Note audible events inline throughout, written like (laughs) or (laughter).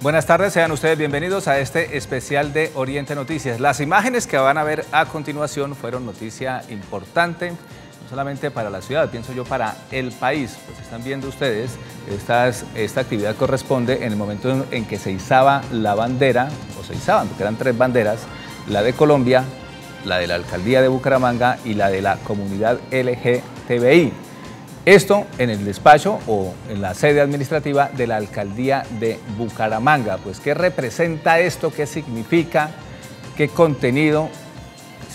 Buenas tardes, sean ustedes bienvenidos a este especial de Oriente Noticias. Las imágenes que van a ver a continuación fueron noticia importante, no solamente para la ciudad, pienso yo para el país. Pues están viendo ustedes, esta actividad corresponde en el momento en que se izaba la bandera, o se izaban, porque eran tres banderas, la de Colombia, la de la Alcaldía de Bucaramanga y la de la comunidad LGTBI. Esto en el despacho o en la sede administrativa de la alcaldía de Bucaramanga. Pues, ¿qué representa esto? ¿Qué significa? ¿Qué contenido?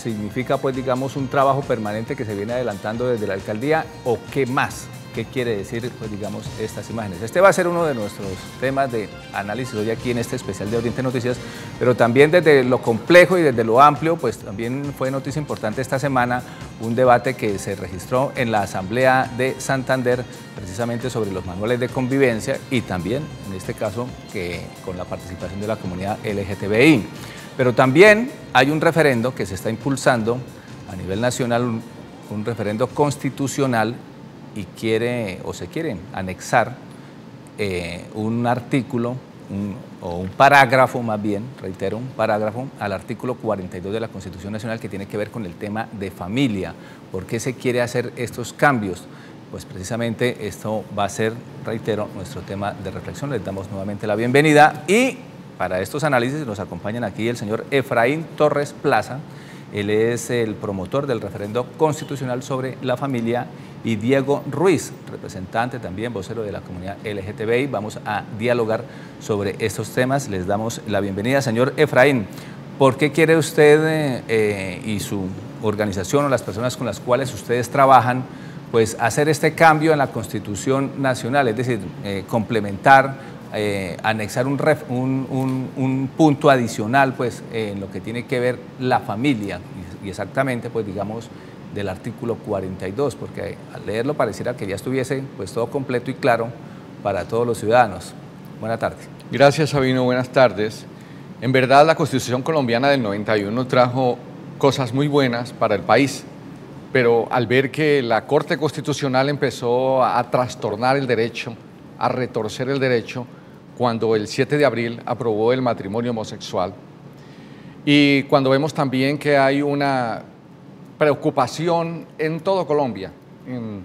¿Significa, pues, digamos, un trabajo permanente que se viene adelantando desde la alcaldía o qué más? Qué quiere decir, pues digamos, estas imágenes. Este va a ser uno de nuestros temas de análisis hoy aquí en este especial de Oriente Noticias, pero también desde lo complejo y desde lo amplio, pues también fue noticia importante esta semana un debate que se registró en la Asamblea de Santander precisamente sobre los manuales de convivencia y también, en este caso, que con la participación de la comunidad LGTBI. Pero también hay un referendo que se está impulsando a nivel nacional, un, un referendo constitucional y quiere o se quiere anexar eh, un artículo o un parágrafo más bien, reitero, un parágrafo al artículo 42 de la Constitución Nacional que tiene que ver con el tema de familia. ¿Por qué se quiere hacer estos cambios? Pues precisamente esto va a ser, reitero, nuestro tema de reflexión. Les damos nuevamente la bienvenida y para estos análisis nos acompañan aquí el señor Efraín Torres Plaza. Él es el promotor del referendo constitucional sobre la familia y Diego Ruiz, representante también, vocero de la comunidad LGTBI. Vamos a dialogar sobre estos temas. Les damos la bienvenida, señor Efraín. ¿Por qué quiere usted eh, eh, y su organización o las personas con las cuales ustedes trabajan, pues hacer este cambio en la Constitución Nacional, es decir, eh, complementar, anexar un, un, un, punto adicional, pues, en lo que tiene que ver la familia y exactamente, pues, digamos, del artículo 42, porque al leerlo pareciera que ya estuviese pues todo completo y claro para todos los ciudadanos. Buenas tardes. Gracias Sabino, buenas tardes. En verdad la Constitución colombiana del 91 trajo cosas muy buenas para el país, pero al ver que la Corte Constitucional empezó a trastornar el derecho, a retorcer el derecho, cuando el 7 de abril aprobó el matrimonio homosexual, y cuando vemos también que hay una preocupación en todo Colombia, en,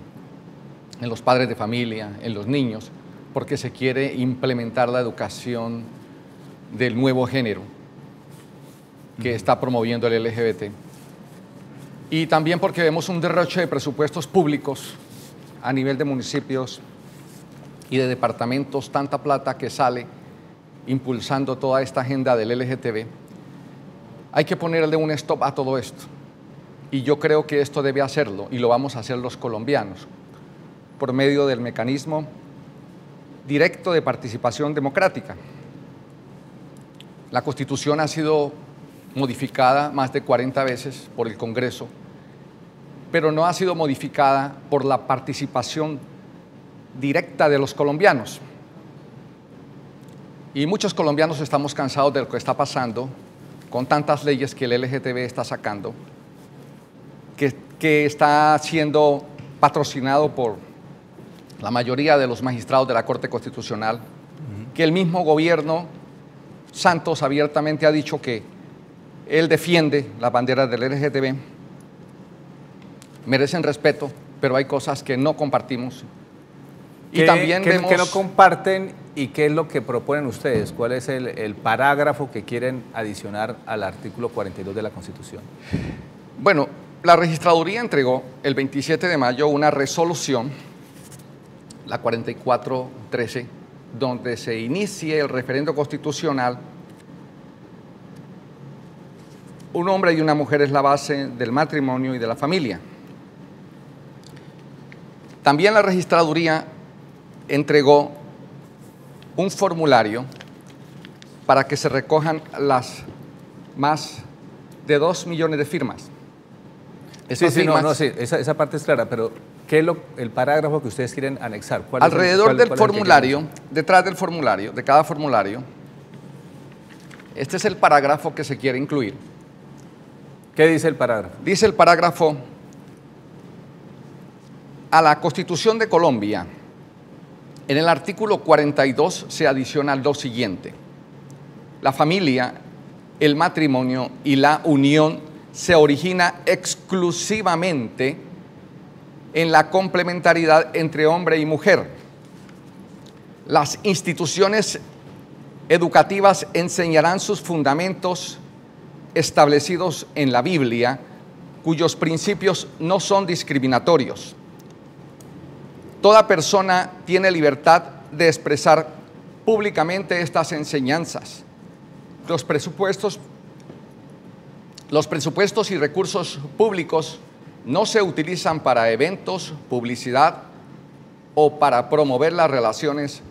los padres de familia, en los niños, porque se quiere implementar la educación del nuevo género que está promoviendo el LGBT. Y también porque vemos un derroche de presupuestos públicos a nivel de municipios y de departamentos, tanta plata que sale impulsando toda esta agenda del LGTB. Hay que ponerle un stop a todo esto. Y yo creo que esto debe hacerlo, y lo vamos a hacer los colombianos, por medio del mecanismo directo de participación democrática. La Constitución ha sido modificada más de 40 veces por el Congreso, pero no ha sido modificada por la participación directa de los colombianos. Y muchos colombianos estamos cansados de lo que está pasando con tantas leyes que el LGTB está sacando que, está siendo patrocinado por la mayoría de los magistrados de la Corte Constitucional, que el mismo gobierno Santos abiertamente ha dicho que él defiende la bandera del LGTB, merecen respeto, pero hay cosas que no compartimos. Y también vemos... que no comparten y qué es lo que proponen ustedes? ¿Cuál es el, el parágrafo que quieren adicionar al artículo 42 de la Constitución? Bueno, la registraduría entregó el 27 de mayo una resolución, la 4413, donde se inicie el referendo constitucional. Un hombre y una mujer es la base del matrimonio y de la familia. También la registraduría entregó un formulario para que se recojan las más de dos millones de firmas sí, sí, no, no, sí, esa, parte es clara, pero ¿qué es lo, el parágrafo que ustedes quieren anexar? Alrededor del formulario, detrás del formulario, de cada formulario, este es el parágrafo que se quiere incluir. ¿Qué dice el parágrafo? Dice el parágrafo, a la Constitución de Colombia, en el artículo 42 se adiciona lo siguiente. La familia, el matrimonio y la unión se origina exclusivamente en la complementariedad entre hombre y mujer. Las instituciones educativas enseñarán sus fundamentos establecidos en la Biblia, cuyos principios no son discriminatorios. Toda persona tiene libertad de expresar públicamente estas enseñanzas. Los presupuestos, los presupuestos y recursos públicos no se utilizan para eventos, publicidad o para promover las relaciones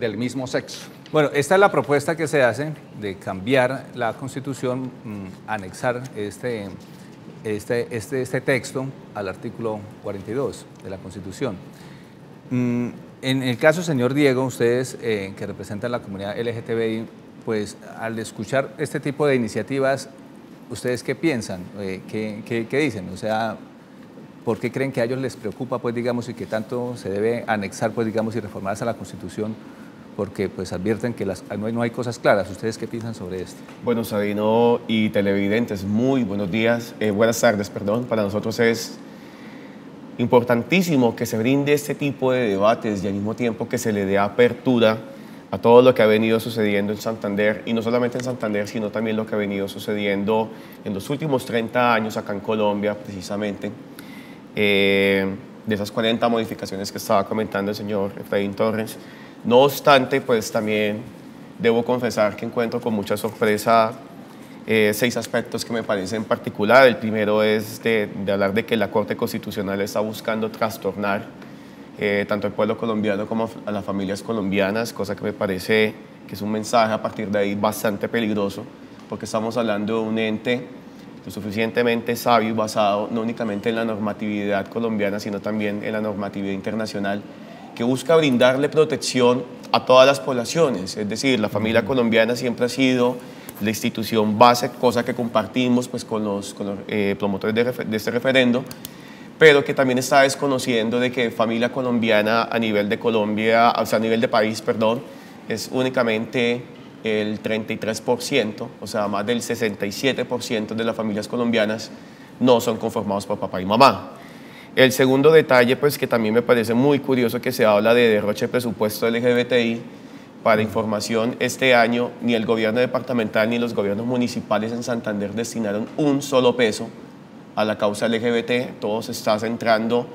del mismo sexo. Bueno, esta es la propuesta que se hace de cambiar la Constitución, mm, anexar este, este, este, este texto al artículo 42 de la Constitución. Mm, en el caso, señor Diego, ustedes eh, que representan la comunidad LGTBI, pues al escuchar este tipo de iniciativas, ¿ustedes qué piensan? Eh, ¿qué, dicen? O sea, ¿por qué creen que a ellos les preocupa, pues digamos, y que tanto se debe anexar, pues digamos, y reformarse a la Constitución? Porque pues advierten que las, no, hay, cosas claras. ¿Ustedes qué piensan sobre esto? Bueno, Sabino y televidentes, muy buenos días, eh, buenas tardes, perdón. Para nosotros es importantísimo que se brinde este tipo de debates y al mismo tiempo que se le dé apertura a todo lo que ha venido sucediendo en Santander, y no solamente en Santander, sino también lo que ha venido sucediendo en los últimos 30 años acá en Colombia, precisamente, eh, de esas 40 modificaciones que estaba comentando el señor Efraín Torres. No obstante, pues también debo confesar que encuentro con mucha sorpresa eh, seis aspectos que me parecen particular. El primero es de, hablar de que la Corte Constitucional está buscando trastornar eh, tanto al pueblo colombiano como a las familias colombianas, cosa que me parece que es un mensaje a partir de ahí bastante peligroso, porque estamos hablando de un ente lo suficientemente sabio y basado no únicamente en la normatividad colombiana, sino también en la normatividad internacional, que busca brindarle protección a todas las poblaciones. Es decir, la familia colombiana siempre ha sido la institución base, cosa que compartimos pues, con los, eh, promotores de, este referendo, pero que también está desconociendo de que familia colombiana a nivel de Colombia, o sea, a nivel de país, perdón, es únicamente el 33%, o sea, más del 67% de las familias colombianas no son conformados por papá y mamá. El segundo detalle, pues que también me parece muy curioso que se habla de derroche de presupuesto LGBTI, para información, este año ni el gobierno departamental ni los gobiernos municipales en Santander destinaron un solo peso a la causa LGBT. Todo se está centrando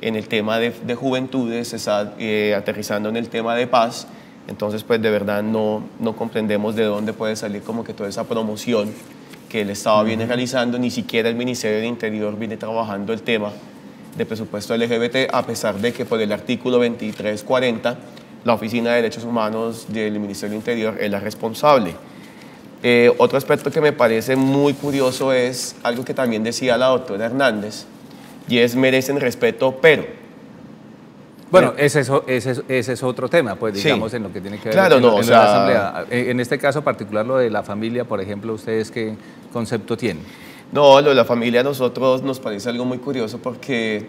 en el tema de, juventudes, se está eh, aterrizando en el tema de paz. Entonces, pues de verdad no, no comprendemos de dónde puede salir como que toda esa promoción que el Estado viene realizando. Ni siquiera el Ministerio del Interior viene trabajando el tema de presupuesto LGBT, a pesar de que por el artículo 2340 la Oficina de Derechos Humanos del Ministerio del Interior es la responsable. Eh, otro aspecto que me parece muy curioso es algo que también decía la doctora Hernández, y es merecen respeto, pero... Bueno, ese es, ese, ese es otro tema, pues digamos, en lo que tiene que ver claro, no, en, la Asamblea. En este caso particular, lo de la familia, por ejemplo, ¿ustedes qué concepto tienen? No, lo de la familia a nosotros nos parece algo muy curioso porque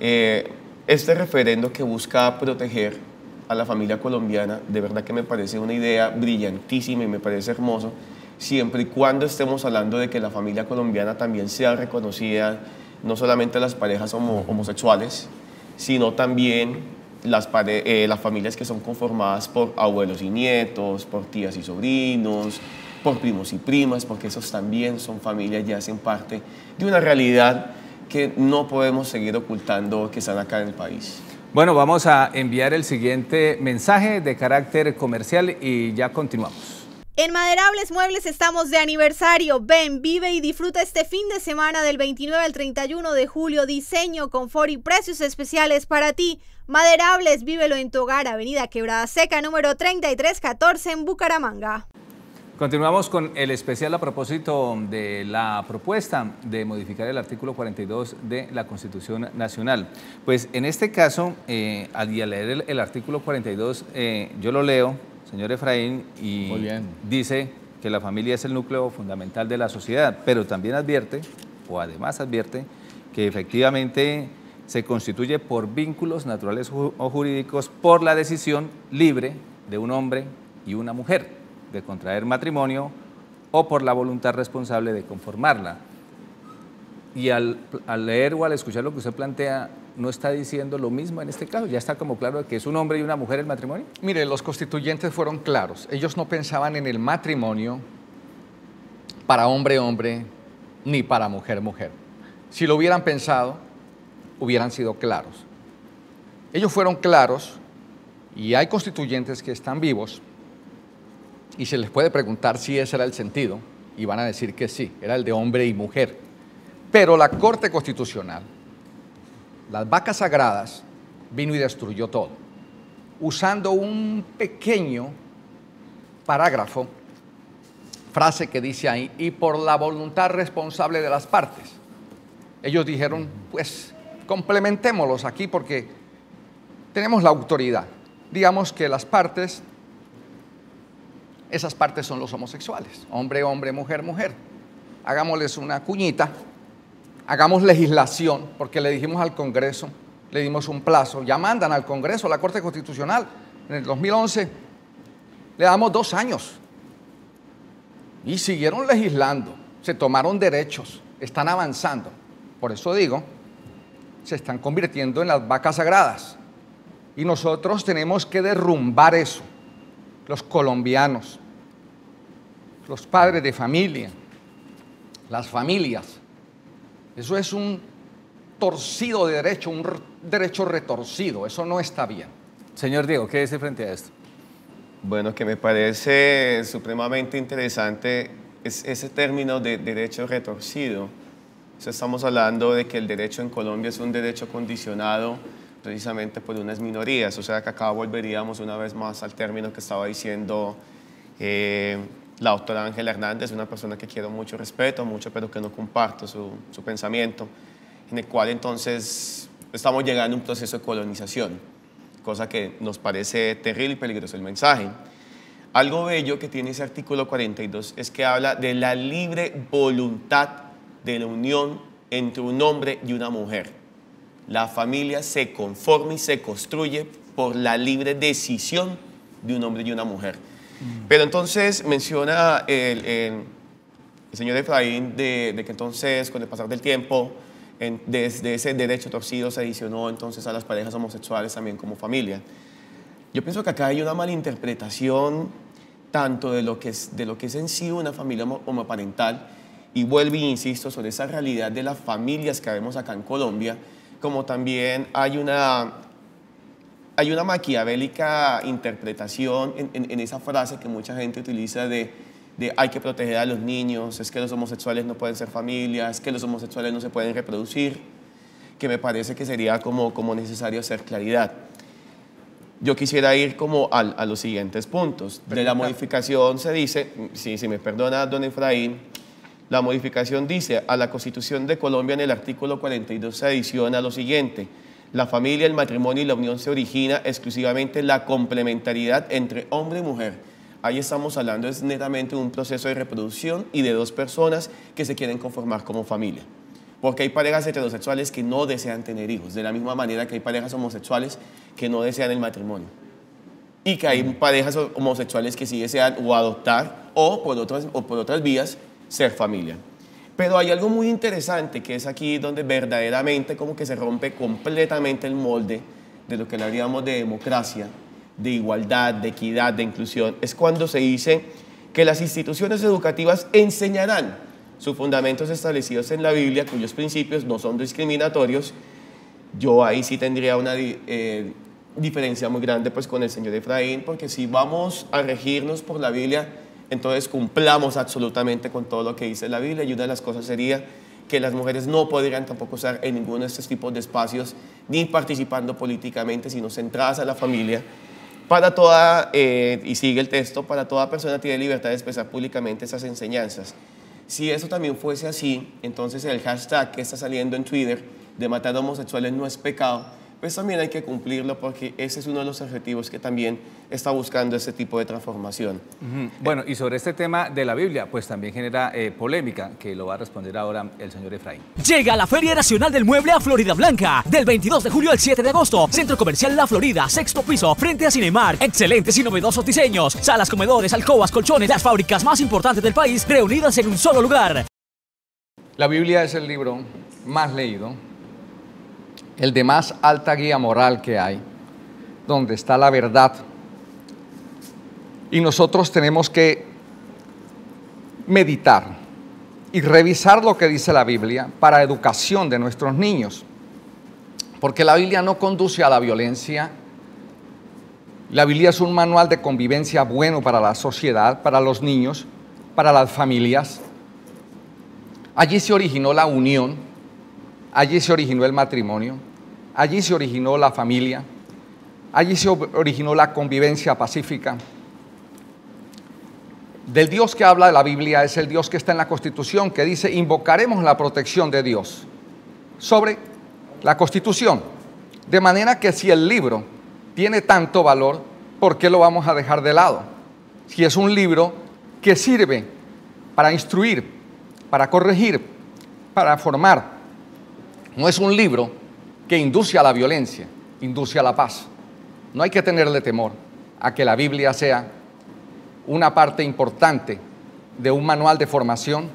eh, este referendo que busca proteger a la familia colombiana, de verdad que me parece una idea brillantísima y me parece hermoso, siempre y cuando estemos hablando de que la familia colombiana también sea reconocida, no solamente las parejas homosexuales, sino también las, eh, las familias que son conformadas por abuelos y nietos, por tías y sobrinos, por primos y primas, porque esos también son familias y hacen parte de una realidad que no podemos seguir ocultando que están acá en el país. Bueno, vamos a enviar el siguiente mensaje de carácter comercial y ya continuamos. En Maderables Muebles estamos de aniversario. Ven, vive y disfruta este fin de semana del 29 al 31 de julio. Diseño, confort y precios especiales para ti. Maderables, vívelo en tu hogar, Avenida Quebrada Seca, número 3314 en Bucaramanga. Continuamos con el especial a propósito de la propuesta de modificar el artículo 42 de la Constitución Nacional. Pues en este caso, eh, al leer el, artículo 42, eh, yo lo leo, señor Efraín, y dice que la familia es el núcleo fundamental de la sociedad, pero también advierte, o además advierte, que efectivamente se constituye por vínculos naturales o jurídicos por la decisión libre de un hombre y una mujer de contraer matrimonio o por la voluntad responsable de conformarla. Y al, leer o al escuchar lo que usted plantea, ¿no está diciendo lo mismo en este caso? ¿Ya está como claro que es un hombre y una mujer el matrimonio? Mire, los constituyentes fueron claros. Ellos no pensaban en el matrimonio para hombre-hombre ni para mujer-mujer. Si lo hubieran pensado, hubieran sido claros. Ellos fueron claros y hay constituyentes que están vivos y se les puede preguntar si ese era el sentido y van a decir que sí, era el de hombre y mujer. Pero la Corte Constitucional, las vacas sagradas, vino y destruyó todo, usando un pequeño parágrafo, frase que dice ahí, y por la voluntad responsable de las partes. Ellos dijeron, pues complementémoslos aquí porque tenemos la autoridad. Digamos que las partes, esas partes son los homosexuales, hombre, hombre, mujer, mujer. Hagámosles una cuñita, hagamos legislación, porque le dijimos al Congreso, le dimos un plazo, ya mandan al Congreso, a la Corte Constitucional, en el 2011, le damos dos años. Y siguieron legislando, se tomaron derechos, están avanzando. Por eso digo se están convirtiendo en las vacas sagradas. Y nosotros tenemos que derrumbar eso, los colombianos, los padres de familia, las familias. Eso es un torcido de derecho, un derecho retorcido, eso no está bien. Señor Diego, ¿qué dice frente a esto? Bueno, que me parece supremamente interesante es ese término de derecho retorcido estamos hablando de que el derecho en Colombia es un derecho condicionado precisamente por unas minorías, o sea que acá volveríamos una vez más al término que estaba diciendo eh, la doctora Ángela Hernández, una persona que quiero mucho respeto, mucho, pero que no comparto su, su pensamiento, en el cual entonces estamos llegando a un proceso de colonización, cosa que nos parece terrible y peligroso el mensaje. Algo bello que tiene ese artículo 42 es que habla de la libre voluntad de la unión entre un hombre y una mujer. La familia se conforma y se construye por la libre decisión de un hombre y una mujer. Mm. Pero entonces menciona el, señor Efraín de, que entonces con el pasar del tiempo, desde ese derecho torcido se adicionó entonces a las parejas homosexuales también como familia. Yo pienso que acá hay una malinterpretación tanto de lo que es, de lo que es en sí una familia homoparental, y vuelvo e insisto sobre esa realidad de las familias que vemos acá en Colombia, como también hay una, hay una maquiavélica interpretación en, esa frase que mucha gente utiliza de, de, hay que proteger a los niños, es que los homosexuales no pueden ser familias, que los homosexuales no se pueden reproducir, que me parece que sería como, como necesario hacer claridad. Yo quisiera ir como a, a los siguientes puntos. De la modificación se dice, si, si me perdona don Efraín, la modificación dice, a la Constitución de Colombia en el artículo 42 se adiciona lo siguiente. La familia, el matrimonio y la unión se origina exclusivamente la complementariedad entre hombre y mujer. Ahí estamos hablando es netamente de un proceso de reproducción y de dos personas que se quieren conformar como familia. Porque hay parejas heterosexuales que no desean tener hijos, de la misma manera que hay parejas homosexuales que no desean el matrimonio. Y que hay parejas homosexuales que sí desean o adoptar o por otras, o por otras vías ser familia. Pero hay algo muy interesante que es aquí donde verdaderamente como que se rompe completamente el molde de lo que le habríamos de democracia, de igualdad, de equidad, de inclusión. Es cuando se dice que las instituciones educativas enseñarán sus fundamentos establecidos en la Biblia, cuyos principios no son discriminatorios. Yo ahí sí tendría una eh, diferencia muy grande pues con el señor Efraín, porque si vamos a regirnos por la Biblia, entonces cumplamos absolutamente con todo lo que dice la Biblia y una de las cosas sería que las mujeres no podrían tampoco estar en ninguno de estos tipos de espacios ni participando políticamente, sino centradas a la familia. Para toda, eh, y sigue el texto, para toda persona tiene libertad de expresar públicamente esas enseñanzas. Si eso también fuese así, entonces el hashtag que está saliendo en Twitter de matar homosexuales no es pecado, pues también hay que cumplirlo porque ese es uno de los objetivos que también está buscando ese tipo de transformación. Bueno, y sobre este tema de la Biblia, pues también genera eh, polémica, que lo va a responder ahora el señor Efraín. Llega la Feria Nacional del Mueble a Florida Blanca, del 22 de julio al 7 de agosto, Centro Comercial La Florida, sexto piso, frente a Cinemar, excelentes y novedosos diseños, salas, comedores, alcobas, colchones, las fábricas más importantes del país reunidas en un solo lugar. La Biblia es el libro más leído el de más alta guía moral que hay, donde está la verdad. Y nosotros tenemos que meditar y revisar lo que dice la Biblia para educación de nuestros niños. Porque la Biblia no conduce a la violencia. La Biblia es un manual de convivencia bueno para la sociedad, para los niños, para las familias. Allí se originó la unión, allí se originó el matrimonio, Allí se originó la familia, allí se originó la convivencia pacífica. Del Dios que habla de la Biblia es el Dios que está en la Constitución, que dice, invocaremos la protección de Dios sobre la Constitución. De manera que si el libro tiene tanto valor, ¿por qué lo vamos a dejar de lado? Si es un libro que sirve para instruir, para corregir, para formar. No es un libro que induce a la violencia, induce a la paz. No hay que tenerle temor a que la Biblia sea una parte importante de un manual de formación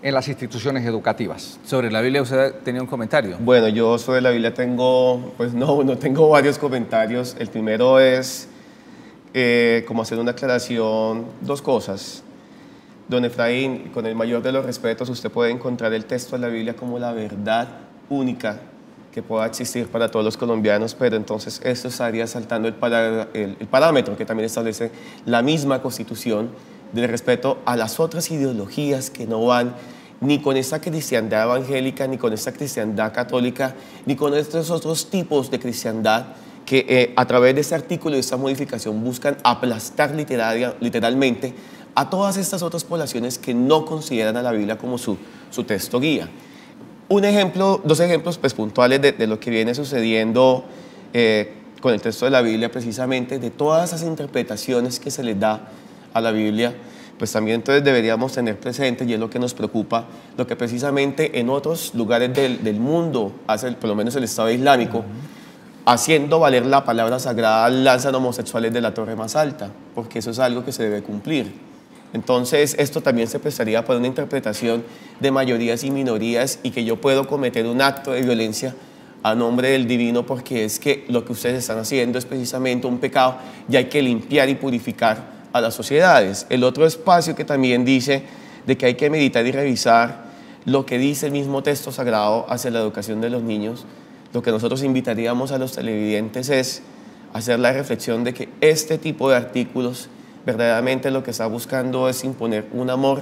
en las instituciones educativas. Sobre la Biblia usted tenía un comentario. Bueno, yo sobre la Biblia tengo, pues no, no tengo varios comentarios. El primero es eh, como hacer una aclaración, dos cosas. Don Efraín, con el mayor de los respetos, usted puede encontrar el texto de la Biblia como la verdad única que pueda existir para todos los colombianos, pero entonces esto estaría saltando el, el, parámetro que también establece la misma constitución del respeto a las otras ideologías que no van ni con esta cristiandad evangélica, ni con esta cristiandad católica, ni con estos otros tipos de cristiandad que eh, a través de este artículo y esta modificación buscan aplastar literalmente a todas estas otras poblaciones que no consideran a la Biblia como su, su texto guía. Un ejemplo, dos ejemplos pues, puntuales de, lo que viene sucediendo eh, con el texto de la Biblia, precisamente de todas esas interpretaciones que se les da a la Biblia, pues también entonces deberíamos tener presente, y es lo que nos preocupa, lo que precisamente en otros lugares del, mundo hace, por lo menos el Estado Islámico, haciendo valer la palabra sagrada, lanzan homosexuales de la torre más alta, porque eso es algo que se debe cumplir. Entonces, esto también se prestaría para una interpretación de mayorías y minorías y que yo puedo cometer un acto de violencia a nombre del divino porque es que lo que ustedes están haciendo es precisamente un pecado y hay que limpiar y purificar a las sociedades. El otro espacio que también dice de que hay que meditar y revisar lo que dice el mismo texto sagrado hacia la educación de los niños, lo que nosotros invitaríamos a los televidentes es hacer la reflexión de que este tipo de artículos verdaderamente lo que está buscando es imponer un amor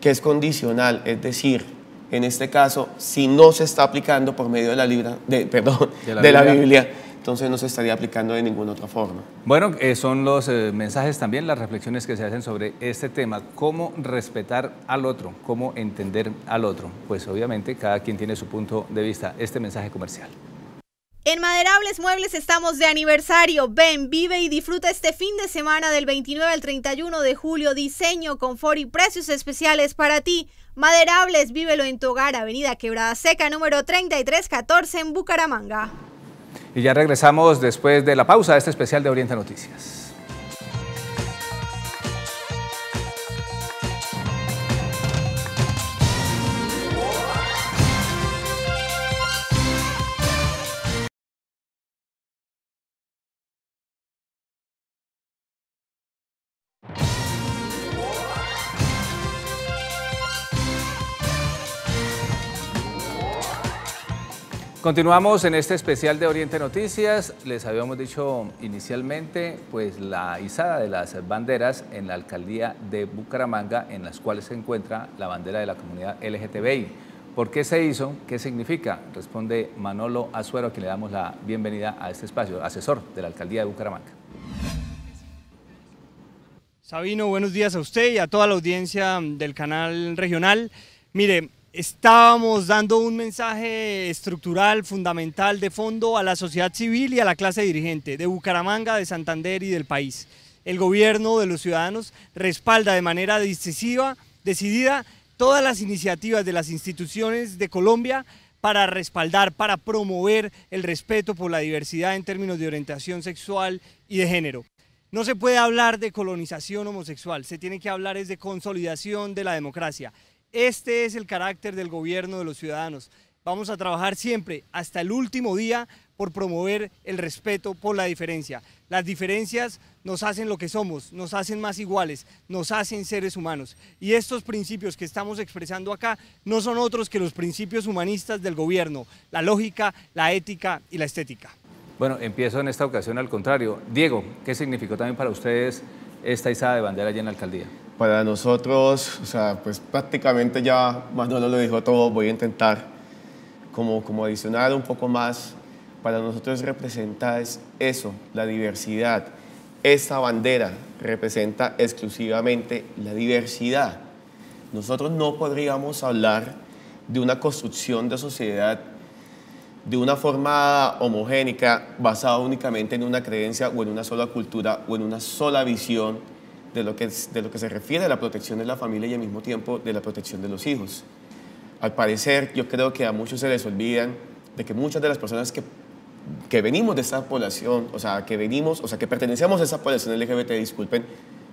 que es condicional, es decir, en este caso, si no se está aplicando por medio de la, libra, de, perdón, de (laughs) la, Biblia, entonces no se estaría aplicando de ninguna otra forma. Bueno, eh, son los eh, mensajes también, las reflexiones que se hacen sobre este tema, cómo respetar al otro, cómo entender al otro. Pues obviamente cada quien tiene su punto de vista. Este mensaje comercial. En Maderables Muebles estamos de aniversario. Ven, vive y disfruta este fin de semana del 29 al 31 de julio. Diseño, confort y precios especiales para ti. Maderables, vívelo en tu hogar, Avenida Quebrada Seca, número 3314 en Bucaramanga. Y ya regresamos después de la pausa de este especial de Oriente Noticias. Continuamos en este especial de Oriente Noticias. Les habíamos dicho inicialmente pues la izada de las banderas en la alcaldía de Bucaramanga, en las cuales se encuentra la bandera de la comunidad LGTBI. ¿Por qué se hizo? ¿Qué significa? Responde Manolo Azuero, a quien le damos la bienvenida a este espacio, asesor de la alcaldía de Bucaramanga. Sabino, buenos días a usted y a toda la audiencia del canal regional. Mire, estábamos dando un mensaje estructural, fundamental, de fondo a la sociedad civil y a la clase dirigente de Bucaramanga, de Santander y del país. El gobierno de los ciudadanos respalda de manera decisiva, decidida todas las iniciativas de las instituciones de Colombia para respaldar, para promover el respeto por la diversidad en términos de orientación sexual y de género. No se puede hablar de colonización homosexual, se tiene que hablar es de consolidación de la democracia. Este es el carácter del gobierno de los ciudadanos. Vamos a trabajar siempre, hasta el último día, por promover el respeto por la diferencia. Las diferencias nos hacen lo que somos, nos hacen más iguales, nos hacen seres humanos. Y estos principios que estamos expresando acá no son otros que los principios humanistas del gobierno, la lógica, la ética y la estética. Bueno, empiezo en esta ocasión al contrario. Diego, ¿qué significó también para ustedes esta izada de bandera allá en la alcaldía? Para nosotros, o sea, pues prácticamente ya Manolo lo dijo todo, voy a intentar como, como adicionar un poco más. Para nosotros representa eso, la diversidad. Esta bandera representa exclusivamente la diversidad. Nosotros no podríamos hablar de una construcción de sociedad de una forma homogénica, basada únicamente en una creencia o en una sola cultura o en una sola visión de lo que, de lo que se refiere a la protección de la familia y al mismo tiempo de la protección de los hijos. Al parecer, yo creo que a muchos se les olvidan de que muchas de las personas que, que venimos de esa población, o sea, que venimos, o sea, que pertenecemos a esa población LGBT, disculpen,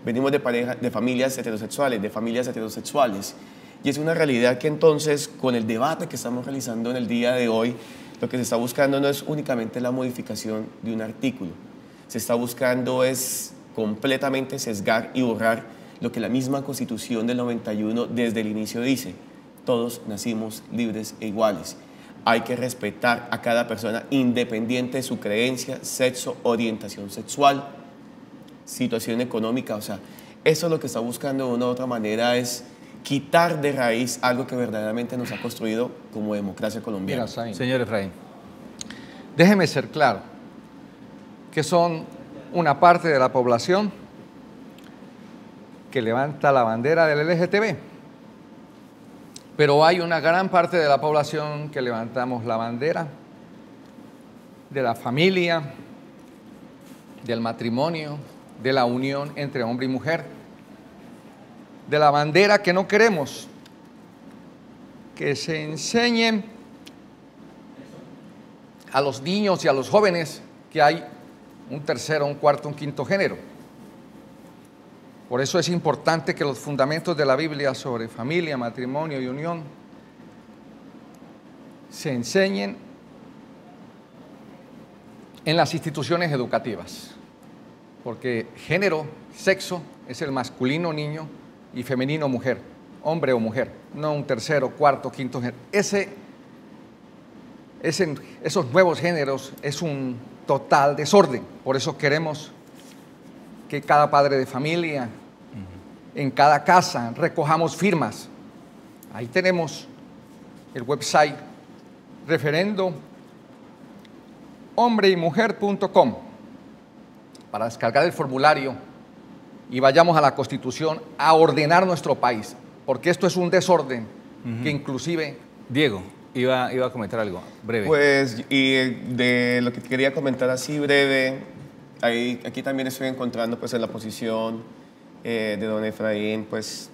venimos de, pareja, de familias heterosexuales, de familias heterosexuales. Y es una realidad que entonces, con el debate que estamos realizando en el día de hoy, lo que se está buscando no es únicamente la modificación de un artículo, se está buscando es completamente sesgar y borrar lo que la misma Constitución del 91 desde el inicio dice. Todos nacimos libres e iguales. Hay que respetar a cada persona independiente de su creencia, sexo, orientación sexual, situación económica. O sea, eso es lo que está buscando de una u otra manera es quitar de raíz algo que verdaderamente nos ha construido como democracia colombiana. Señor Efraín. Déjeme ser claro, que son una parte de la población que levanta la bandera del LGTB, pero hay una gran parte de la población que levantamos la bandera de la familia, del matrimonio, de la unión entre hombre y mujer, de la bandera que no queremos que se enseñen a los niños y a los jóvenes que hay un tercero, un cuarto, un quinto género. Por eso es importante que los fundamentos de la Biblia sobre familia, matrimonio y unión se enseñen en las instituciones educativas, porque género, sexo, es el masculino niño y femenino mujer, hombre o mujer, no un tercero, cuarto, quinto género. Ese, ese, esos nuevos géneros es un total desorden. Por eso queremos que cada padre de familia, en cada casa, recojamos firmas. Ahí tenemos el website referendo hombreymujer.com para descargar el formulario y vayamos a la Constitución a ordenar nuestro país, porque esto es un desorden que inclusive... Diego, Iba, iba a comentar algo, breve. Pues, y de lo que quería comentar así breve, ahí, aquí también estoy encontrando pues en la posición eh, de don Efraín, pues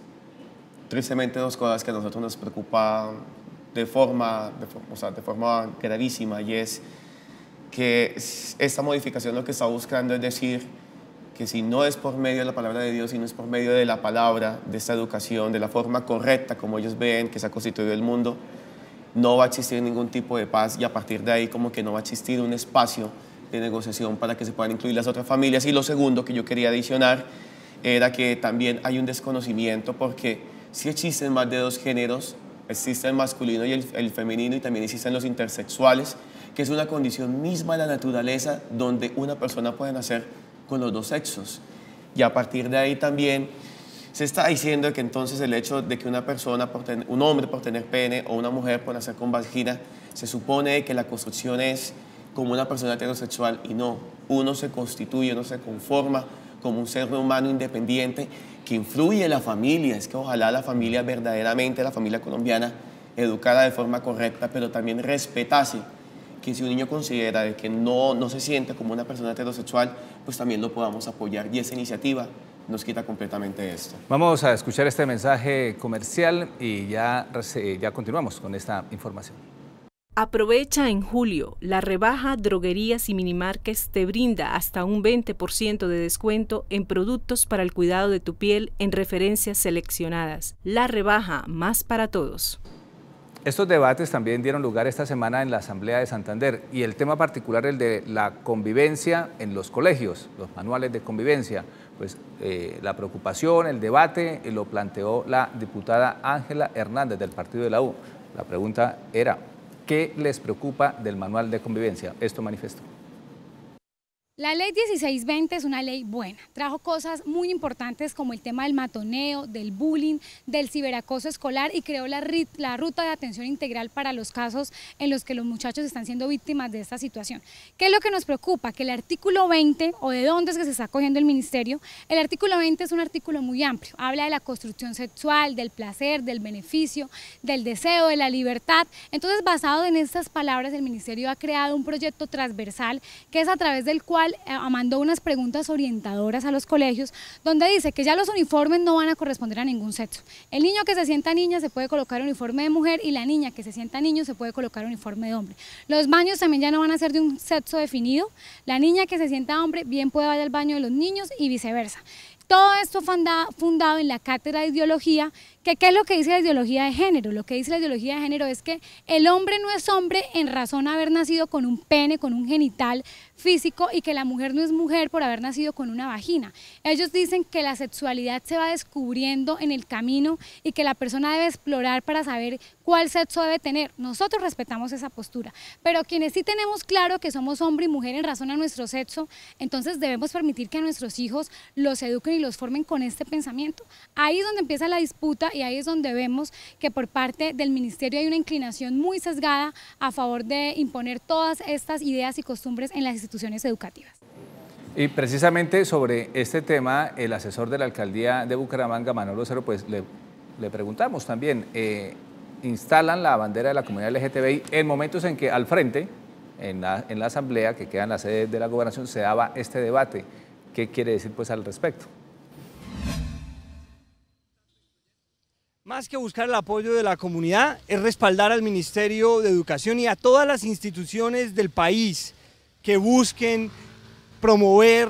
tristemente dos cosas que a nosotros nos preocupan de forma, de, o sea, de forma gravísima y es que esta modificación lo que está buscando es decir que si no es por medio de la palabra de Dios, si no es por medio de la palabra, de esta educación, de la forma correcta como ellos ven que se ha constituido el mundo, no va a existir ningún tipo de paz y a partir de ahí como que no va a existir un espacio de negociación para que se puedan incluir las otras familias. Y lo segundo que yo quería adicionar era que también hay un desconocimiento porque si existen más de dos géneros, existe el masculino y el, femenino y también existen los intersexuales, que es una condición misma de la naturaleza donde una persona puede nacer los dos sexos. Y a partir de ahí también se está diciendo que entonces el hecho de que una persona, un hombre por tener pene o una mujer por nacer con vagina, se supone que la construcción es como una persona heterosexual y no. Uno se constituye, uno se conforma como un ser humano independiente que influye en la familia. Es que ojalá la familia verdaderamente, la familia colombiana, educara de forma correcta, pero también respetase que si un niño considera de que no, no se siente como una persona heterosexual, pues también lo podamos apoyar. Y esa iniciativa nos quita completamente esto. Vamos a escuchar este mensaje comercial y ya, ya continuamos con esta información. Aprovecha en julio. La rebaja Droguerías y Minimarques te brinda hasta un 20% de descuento en productos para el cuidado de tu piel en referencias seleccionadas. La rebaja más para todos. Estos debates también dieron lugar esta semana en la Asamblea de Santander y el tema particular el de la convivencia en los colegios, los manuales de convivencia. Pues eh, la preocupación, el debate eh, lo planteó la diputada Ángela Hernández del Partido de la U. La pregunta era, ¿qué les preocupa del manual de convivencia? Esto manifestó. La ley 1620 es una ley buena, trajo cosas muy importantes como el tema del matoneo, del bullying, del ciberacoso escolar y creó la, ruta de atención integral para los casos en los que los muchachos están siendo víctimas de esta situación. ¿Qué es lo que nos preocupa? Que el artículo 20, o de dónde es que se está cogiendo el ministerio, el artículo 20 es un artículo muy amplio, habla de la construcción sexual, del placer, del beneficio, del deseo, de la libertad. Entonces, basado en estas palabras, el ministerio ha creado un proyecto transversal que es a través del cual eh, mandó unas preguntas orientadoras a los colegios donde dice que ya los uniformes no van a corresponder a ningún sexo. El niño que se sienta niña se puede colocar uniforme de mujer y la niña que se sienta niño se puede colocar uniforme de hombre. Los baños también ya no van a ser de un sexo definido. La niña que se sienta hombre bien puede ir al baño de los niños y viceversa. Todo esto fundado en la cátedra de ideología ¿Qué, es lo que dice la ideología de género? Lo que dice la ideología de género es que el hombre no es hombre en razón de haber nacido con un pene, con un genital físico y que la mujer no es mujer por haber nacido con una vagina. Ellos dicen que la sexualidad se va descubriendo en el camino y que la persona debe explorar para saber cuál sexo debe tener. Nosotros respetamos esa postura, pero quienes sí tenemos claro que somos hombre y mujer en razón a nuestro sexo, entonces debemos permitir que a nuestros hijos los eduquen y los formen con este pensamiento. Ahí es donde empieza la disputa y ahí es donde vemos que por parte del ministerio hay una inclinación muy sesgada a favor de imponer todas estas ideas y costumbres en las instituciones educativas. Y precisamente sobre este tema, el asesor de la alcaldía de Bucaramanga, Manolo Cero, pues le, preguntamos también, eh, instalan la bandera de la comunidad LGTBI en momentos en que al frente, en la, en la asamblea que queda en la sede de la gobernación, se daba este debate. ¿Qué quiere decir pues al respecto? Más que buscar el apoyo de la comunidad, es respaldar al Ministerio de Educación y a todas las instituciones del país que busquen promover,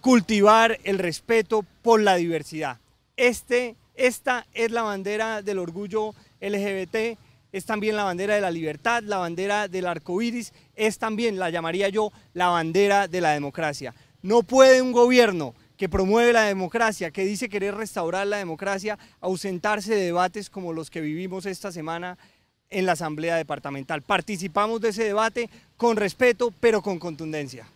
cultivar el respeto por la diversidad. Este, esta es la bandera del orgullo LGBT, es también la bandera de la libertad, la bandera del arco iris, es también, la llamaría yo, la bandera de la democracia. No puede un gobierno que promueve la democracia, que dice querer restaurar la democracia, ausentarse de debates como los que vivimos esta semana en la Asamblea Departamental. Participamos de ese debate con respeto, pero con contundencia.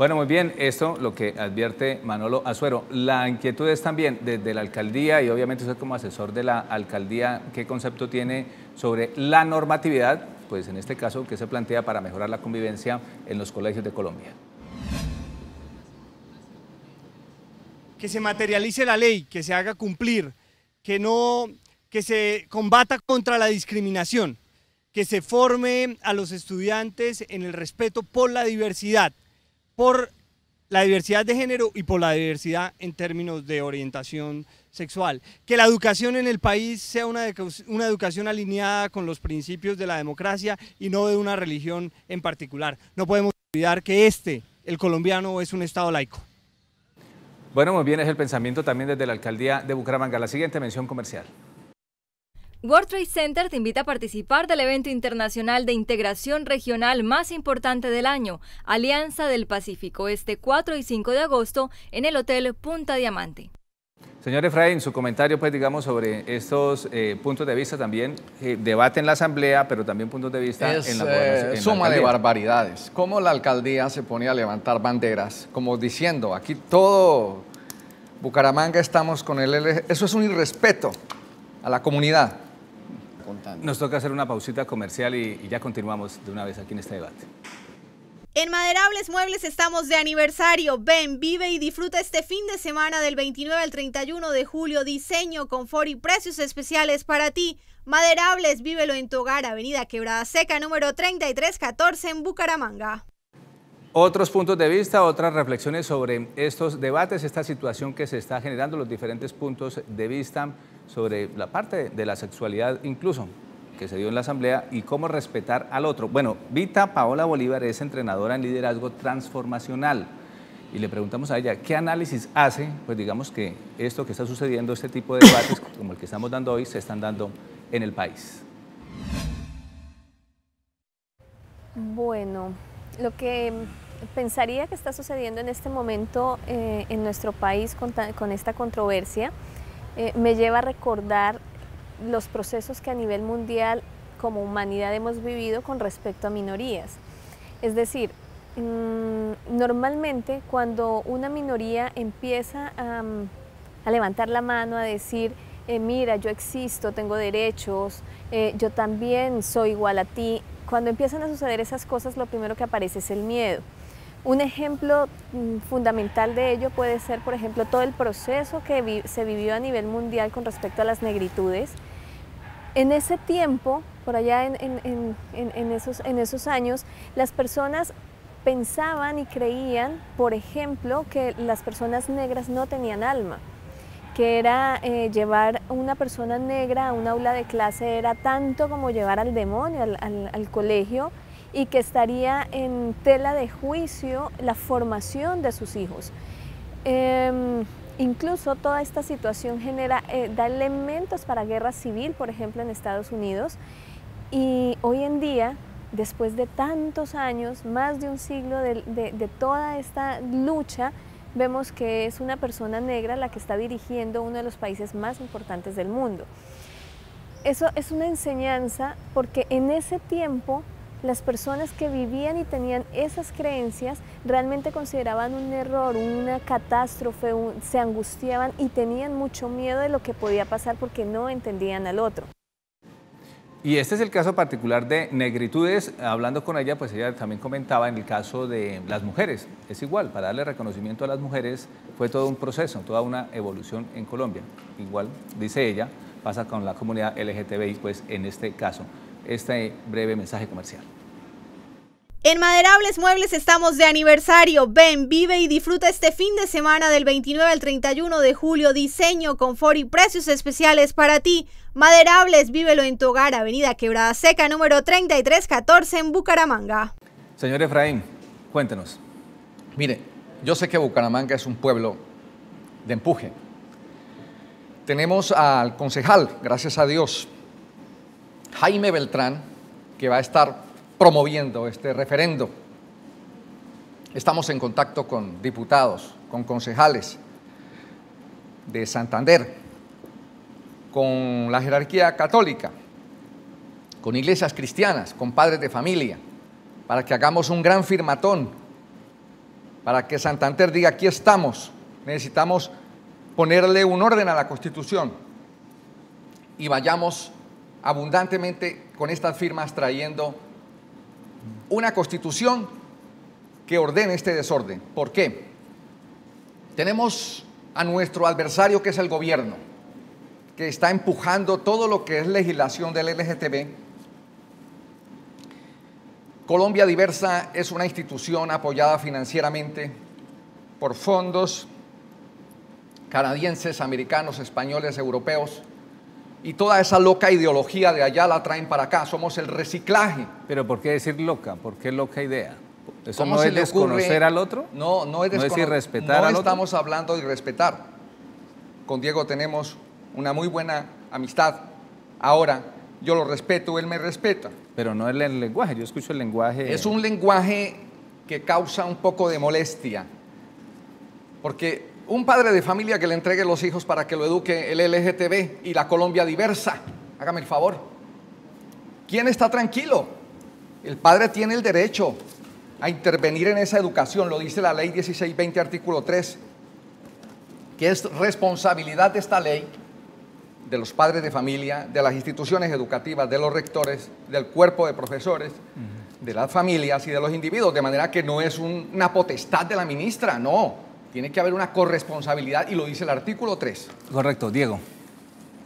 Bueno, muy bien, esto lo que advierte Manolo Azuero. La inquietud es también desde la alcaldía y obviamente usted como asesor de la alcaldía, ¿qué concepto tiene sobre la normatividad, pues en este caso, que se plantea para mejorar la convivencia en los colegios de Colombia? que se materialice la ley, que se haga cumplir, que, no, que se combata contra la discriminación, que se forme a los estudiantes en el respeto por la diversidad, por la diversidad de género y por la diversidad en términos de orientación sexual. Que la educación en el país sea una, educación alineada con los principios de la democracia y no de una religión en particular. No podemos olvidar que este, el colombiano, es un Estado laico. Bueno, muy bien, es el pensamiento también desde la alcaldía de Bucaramanga. La siguiente mención comercial. World Trade Center te invita a participar del evento internacional de integración regional más importante del año, Alianza del Pacífico, este 4 y 5 de agosto en el Hotel Punta Diamante. Señor Efraín, su comentario, pues digamos, sobre estos eh, puntos de vista también, eh, debate en la Asamblea, pero también puntos de vista en la eh, suma de barbaridades. ¿Cómo la alcaldía se pone a levantar banderas, como diciendo, aquí todo Bucaramanga estamos con el Eso es un irrespeto a la comunidad. Nos toca hacer una pausita comercial y ya continuamos de una vez aquí en este debate. En Maderables Muebles estamos de aniversario. Ven, vive y disfruta este fin de semana del 29 al 31 de julio. Diseño, confort y precios especiales para ti. Maderables, vívelo en tu hogar, Avenida Quebrada Seca, número 3314 en Bucaramanga. Otros puntos de vista, otras reflexiones sobre estos debates, esta situación que se está generando, los diferentes puntos de vista sobre la parte de la sexualidad incluso que se dio en la Asamblea y cómo respetar al otro. Bueno, Vita Paola Bolívar es entrenadora en liderazgo transformacional y le preguntamos a ella qué análisis hace, pues digamos que esto que está sucediendo, este tipo de debates (coughs) como el que estamos dando hoy, se están dando en el país. Bueno, lo que pensaría que está sucediendo en este momento eh, en nuestro país con, esta controversia eh, me lleva a recordar los procesos que a nivel mundial como humanidad hemos vivido con respecto a minorías. Es decir, mm, normalmente cuando una minoría empieza a, levantar la mano, a decir, eh, mira, yo existo, tengo derechos, yo también soy igual a ti, cuando empiezan a suceder esas cosas, lo primero que aparece es el miedo. Un ejemplo mm, fundamental de ello puede ser, por ejemplo, todo el proceso que se vivió a nivel mundial con respecto a las negritudes, en ese tiempo, por allá en, esos, en esos años, las personas pensaban y creían, por ejemplo, que las personas negras no tenían alma, que era eh, llevar una persona negra a un aula de clase era tanto como llevar al demonio al, colegio y que estaría en tela de juicio la formación de sus hijos. Em, Incluso toda esta situación genera, eh, da elementos para guerra civil, por ejemplo, en Estados Unidos. Y hoy en día, después de tantos años, más de un siglo de, toda esta lucha, vemos que es una persona negra la que está dirigiendo uno de los países más importantes del mundo. Eso es una enseñanza porque en ese tiempo las personas que vivían y tenían esas creencias realmente consideraban un error, una catástrofe, se angustiaban y tenían mucho miedo de lo que podía pasar porque no entendían al otro. Y este es el caso particular de negritudes. Hablando con ella, pues ella también comentaba en el caso de las mujeres. Es igual, para darle reconocimiento a las mujeres fue todo un proceso, toda una evolución en Colombia. Igual, dice ella, pasa con la comunidad LGTBI, pues en este caso este breve mensaje comercial. En Maderables Muebles estamos de aniversario. Ven, vive y disfruta este fin de semana del 29 al 31 de julio. Diseño, confort y precios especiales para ti. Maderables, vívelo en tu hogar. Avenida Quebrada Seca, número 3314 en Bucaramanga. Señor Efraín, cuéntenos. Mire, yo sé que Bucaramanga es un pueblo de empuje. Tenemos al concejal, gracias a Dios, Jaime Beltrán, que va a estar promoviendo este referendo. Estamos en contacto con diputados, con concejales de Santander, con la jerarquía católica, con iglesias cristianas, con padres de familia, para que hagamos un gran firmatón, para que Santander diga, aquí estamos, necesitamos ponerle un orden a la Constitución y vayamos abundantemente con estas firmas trayendo una constitución que ordene este desorden. ¿Por qué? Tenemos a nuestro adversario que es el gobierno, que está empujando todo lo que es legislación del LGTB. Colombia Diversa es una institución apoyada financieramente por fondos canadienses, americanos, españoles, europeos, y toda esa loca ideología de allá la traen para acá. Somos el reciclaje. Pero ¿por qué decir loca? ¿Por qué loca idea? ¿Eso no es desconocer al otro? No, no es desconocer. ¿No es irrespetar al otro? estamos hablando de respetar. Con Diego tenemos una muy buena amistad. Ahora, yo lo respeto, él me respeta. Pero no es el lenguaje, yo escucho el lenguaje... Es un lenguaje que causa un poco de molestia. Porque un padre de familia que le entregue los hijos para que lo eduque el LGTB y la Colombia diversa. Hágame el favor. ¿Quién está tranquilo? El padre tiene el derecho a intervenir en esa educación, lo dice la ley 1620, artículo 3, que es responsabilidad de esta ley de los padres de familia, de las instituciones educativas, de los rectores, del cuerpo de profesores, de las familias y de los individuos, de manera que no es una potestad de la ministra, no. Tiene que haber una corresponsabilidad y lo dice el artículo 3. Correcto, Diego.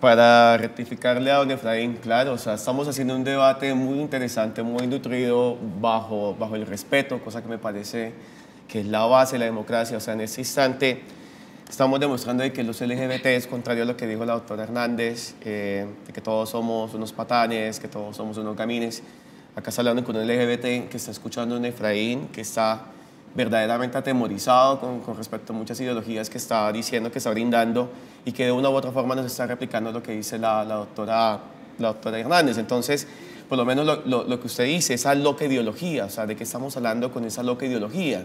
Para rectificarle a don Efraín, claro, o sea, estamos haciendo un debate muy interesante, muy nutrido, bajo, bajo el respeto, cosa que me parece que es la base de la democracia. O sea, en este instante estamos demostrando de que los LGBT es contrario a lo que dijo la doctora Hernández, eh, de que todos somos unos patanes, que todos somos unos gamines. Acá está hablando con un LGBT que está escuchando a un Efraín, que está verdaderamente atemorizado con, con, respecto a muchas ideologías que está diciendo, que está brindando y que de una u otra forma nos está replicando lo que dice la, la doctora, la doctora Hernández. Entonces, por lo menos lo, lo, lo, que usted dice, esa loca ideología, o sea, ¿de qué estamos hablando con esa loca ideología?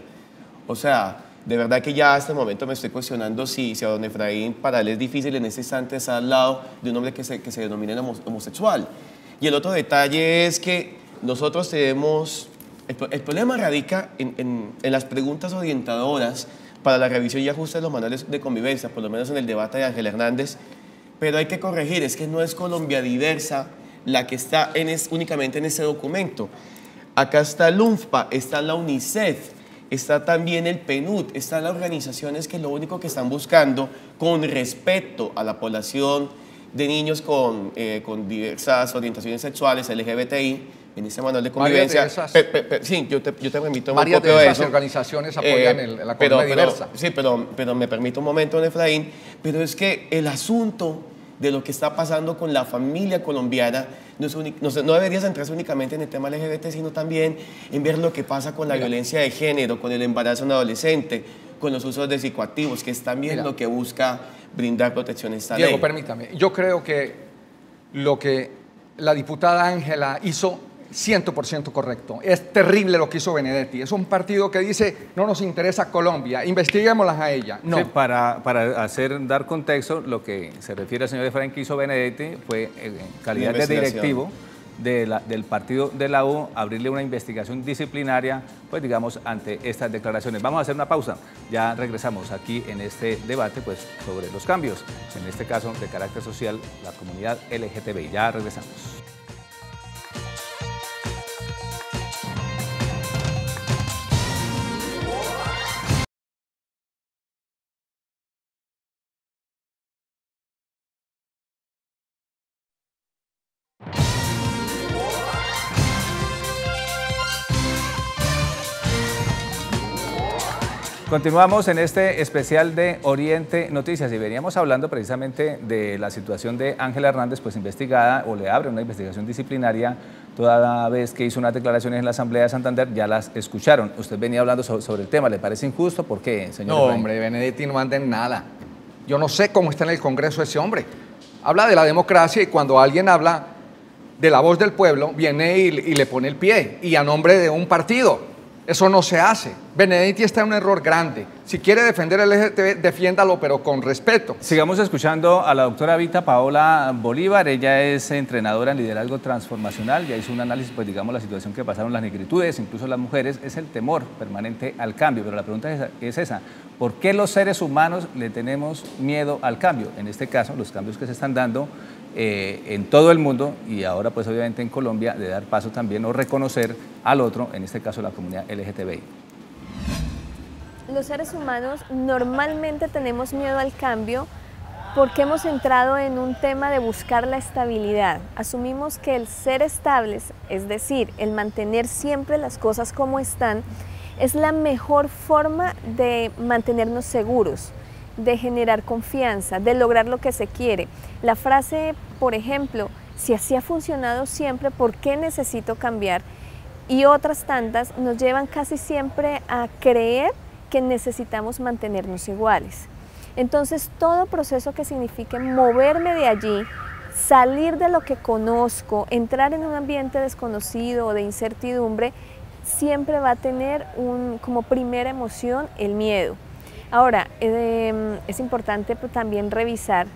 O sea, de verdad que ya a este momento me estoy cuestionando si, si a don Efraín para él es difícil en este instante estar al lado de un hombre que se, que se denomina homosexual. Y el otro detalle es que nosotros tenemos el, problema radica en, las preguntas orientadoras para la revisión y ajuste de los manuales de convivencia, por lo menos en el debate de Ángel Hernández, pero hay que corregir, es que no es Colombia diversa la que está en es, únicamente en ese documento. Acá está el UNFPA, está la UNICEF, está también el PNUD, están las organizaciones que lo único que están buscando con respecto a la población de niños con, eh, con diversas orientaciones sexuales, LGBTI, en ese manual de convivencia. Esas, pe, pe, pe, sí, yo te, yo te permito un poco de de eso. organizaciones apoyan Eh, el, la pero, diversa. Sí, pero, pero me permito un momento, don Efraín, pero es que el asunto de lo que está pasando con la familia colombiana no, es no, debería centrarse únicamente en el tema LGBT, sino también en ver lo que pasa con la Mira. violencia de género, con el embarazo en adolescente, con los usos de psicoactivos, que es también Mira. lo que busca brindar protección a esta Diego, ley. permítame. Yo creo que lo que la diputada Ángela hizo 100% correcto. Es terrible lo que hizo Benedetti. Es un partido que dice, no nos interesa Colombia, investiguémoslas a ella. No. Sí, para, para hacer, dar contexto, lo que se refiere al señor Efraín que hizo Benedetti fue eh, en calidad de directivo de la- del partido de la U, abrirle una investigación disciplinaria, pues digamos, ante estas declaraciones. Vamos a hacer una pausa, ya regresamos aquí en este debate, pues sobre los cambios, en este caso de carácter social, la comunidad LGTBI. Ya regresamos. Continuamos en este especial de Oriente Noticias y veníamos hablando precisamente de la situación de Ángela Hernández, pues investigada o le abre una investigación disciplinaria toda vez que hizo unas declaraciones en la Asamblea de Santander, ya las escucharon. Usted venía hablando so- sobre el tema, ¿le parece injusto? ¿Por qué, señor? No, hombre, Benedetti no anda en nada. Yo no sé cómo está en el Congreso ese hombre. Habla de la democracia y cuando alguien habla de la voz del pueblo, viene y, y le pone el pie y a nombre de un partido. Eso no se hace. Benedetti está en un error grande. Si quiere defender el LGTB, defiéndalo, pero con respeto. Sigamos escuchando a la doctora Vita Paola Bolívar. Ella es entrenadora en liderazgo transformacional. Ya hizo un análisis, pues digamos, la situación que pasaron las negritudes, incluso las mujeres, es el temor permanente al cambio. Pero la pregunta es, es esa, ¿por qué los seres humanos le tenemos miedo al cambio? En este caso, los cambios que se están dando eh, en todo el mundo y ahora pues obviamente en Colombia, de dar paso también o reconocer al otro, en este caso la comunidad LGTBI. Los seres humanos normalmente tenemos miedo al cambio porque hemos entrado en un tema de buscar la estabilidad. Asumimos que el ser estables, es decir, el mantener siempre las cosas como están, es la mejor forma de mantenernos seguros, de generar confianza, de lograr lo que se quiere. La frase, por ejemplo, si así ha funcionado siempre, ¿por qué necesito cambiar? Y otras tantas nos llevan casi siempre a creer que necesitamos mantenernos iguales. Entonces, todo proceso que signifique moverme de allí, salir de lo que conozco, entrar en un ambiente desconocido o de incertidumbre, siempre va a tener un, como primera emoción el miedo. Ahora, eh, es importante pues, también revisar